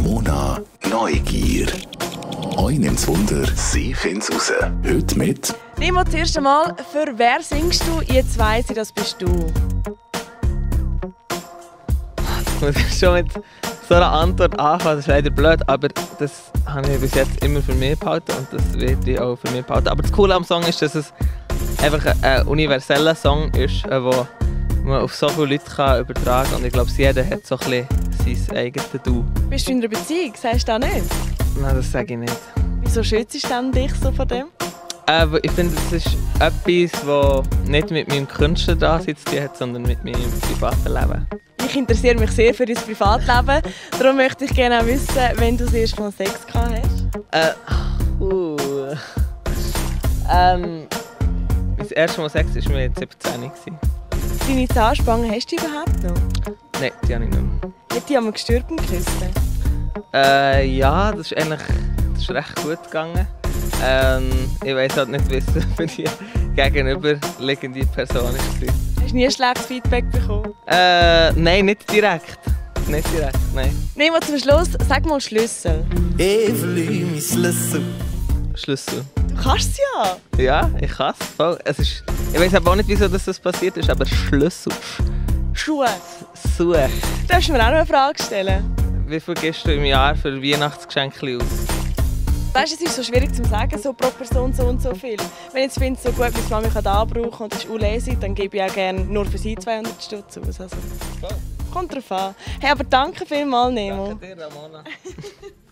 Ramona Neugier. Euch nimmt's Wunder, sie find's raus. Heute mit Nemo, zuerst einmal, für wer singst du? Jetzt weiss ich, das bist du. muss ich schon mit so einer Antwort anfangen. Das ist leider blöd, aber das habe ich bis jetzt immer für mich behalten und das werde ich auch für mich behalten. Aber das Coole am Song ist, dass es einfach ein universeller Song ist, den man auf so viele Leute kann übertragen kann. Und ich glaube, jeder hat so ein bisschen sein eigenes Du. Bist du in einer Beziehung? Sagst du das nicht? Nein, das sage ich nicht. Wieso schützt du denn dich so von dem? Äh, ich finde, das ist etwas, das nicht mit meinem Künstler da sitzt, sondern mit meinem privaten Leben. Ich interessiere mich sehr für dein Privatleben. Darum möchte ich gerne wissen, wenn du das erste Mal Sex gehabt hast. Äh, uh. Ähm, das erste Mal Sex war mir 17. Deine Zahnspange hast du überhaupt noch? Nein, die habe ich nicht mehr. Hat die einmal gestört beim Küssen? Äh, ja, das ist eigentlich das ist recht gut gegangen. Ähm, ich weiß halt nicht, wie es für die gegenüberliegende Person war. Hast du nie ein schlechtes Feedback bekommen? Äh, nein, nicht direkt. Nicht direkt, nein. Nehmen wir zum Schluss, sag mal Schlüssel. Evelyn, mein Schlüssel. Schlüssel. Kannst es ja. Ja, ich kann es. Es ist, ich weiß aber auch nicht, wieso das passiert ist, aber Schlüssel. Schuhe. Schuhe. Darfst du mir auch noch eine Frage stellen? Wie viel gibst du im Jahr für Weihnachtsgeschenke aus? Weißt, es ist so schwierig zu sagen, so pro Person so und so viel. Wenn ich jetzt finde, so gut, wie Mami kann da brauchen und das ist unlässig, dann gebe ich auch gerne nur für sie 200 Stutz aus. Also, kommt drauf an. Hey, aber danke vielmals, Nemo. Danke dir, Ramona.